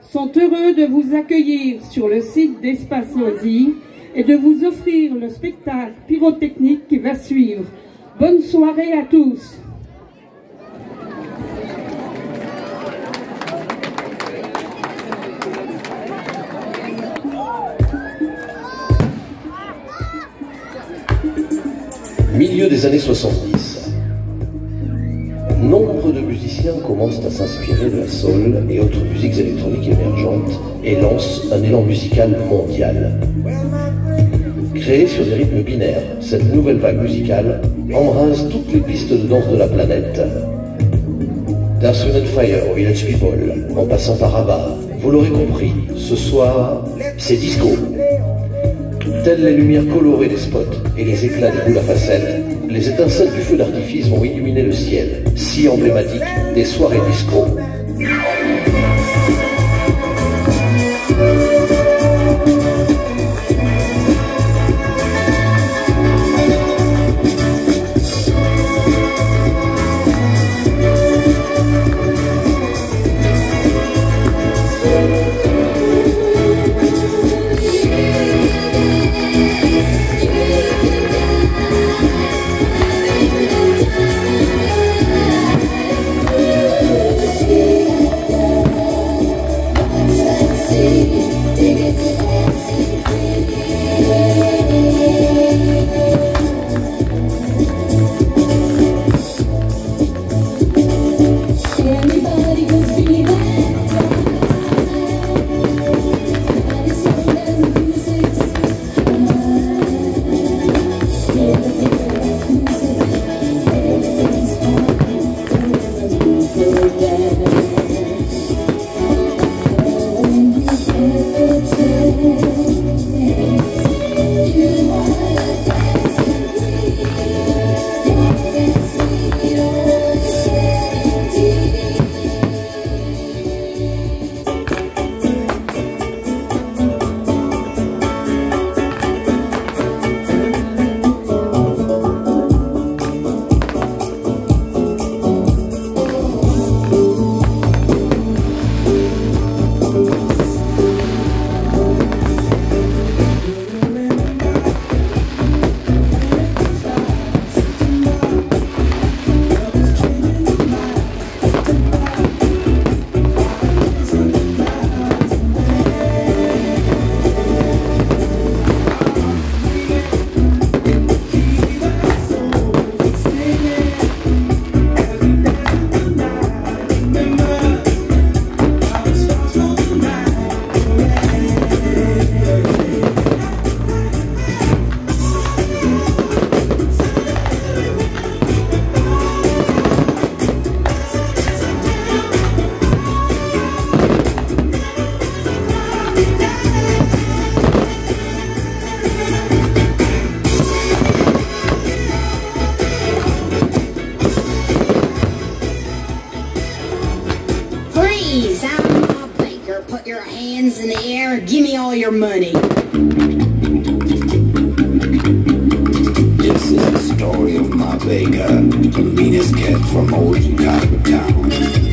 sont heureux de vous accueillir sur le site d'Espace Loisirs et de vous offrir le spectacle pyrotechnique qui va suivre. Bonne soirée à tous. Milieu des années 70. Nombre de musiciens commencent à s'inspirer de la soul et autres musiques électroniques émergentes et lancent un élan musical mondial. Créée sur des rythmes binaires, cette nouvelle vague musicale embrase toutes les pistes de danse de la planète. D'Instrument Fire au Village People, en passant par Abba, vous l'aurez compris, ce soir, c'est disco. Telles les lumières colorées des spots et les éclats des boules à facettes, les étincelles du feu d'artifice vont illuminer le ciel, si emblématique des soirées disco. Of the meanest cat from old Chicago town.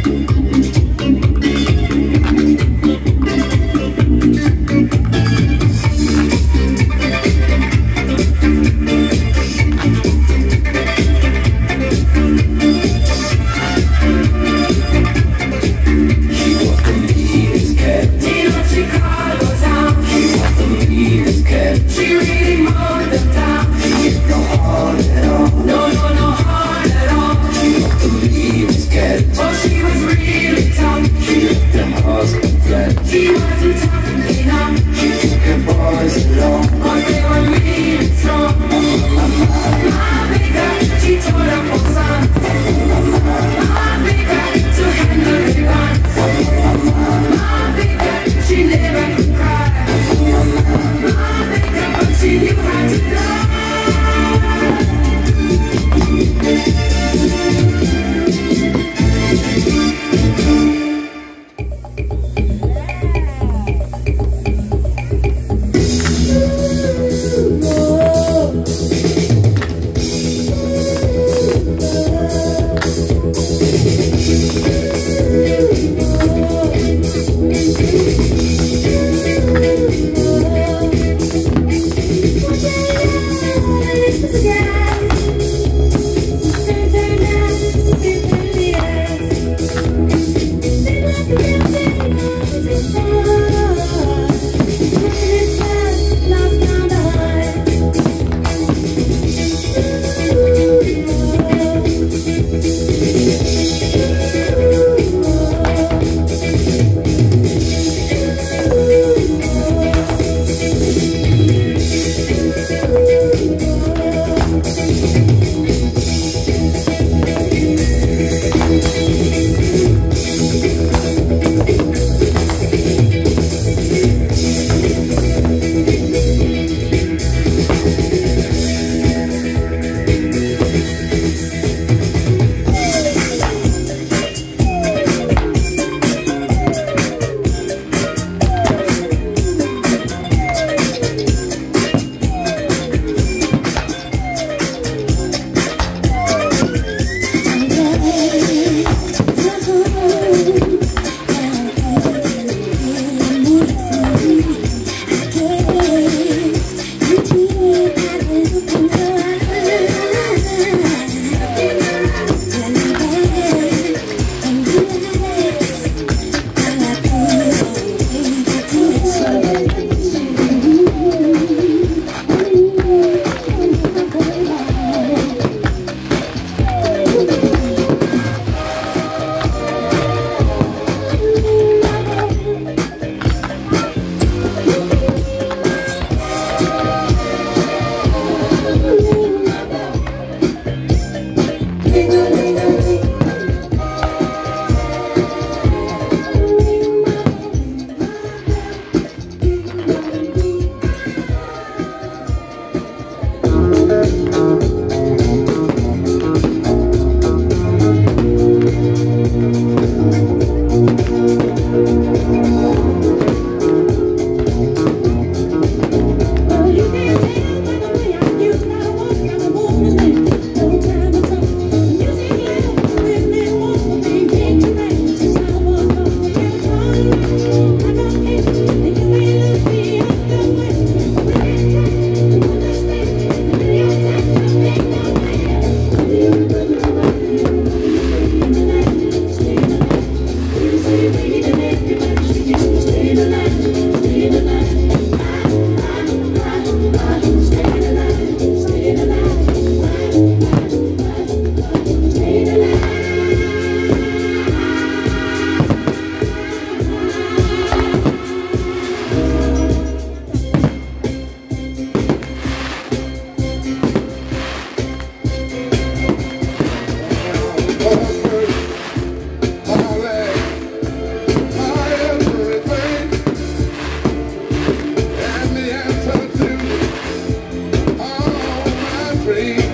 free.